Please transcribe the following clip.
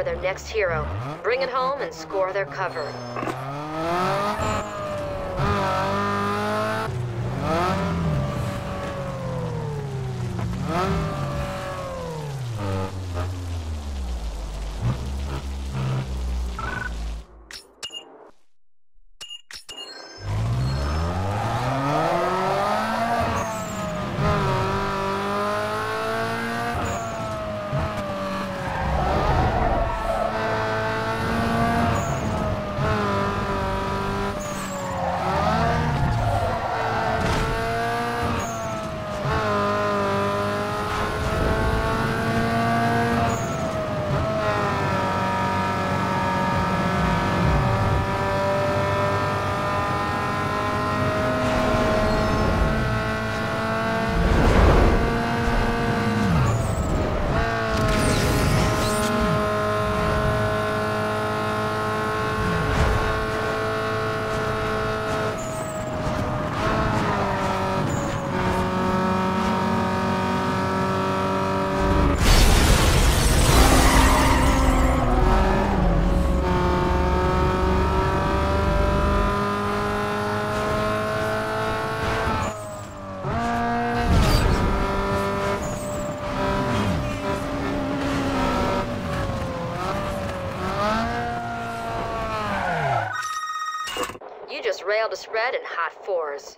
For their next hero. Bring it home and score their cover. Just railed a spread in Hot Fours.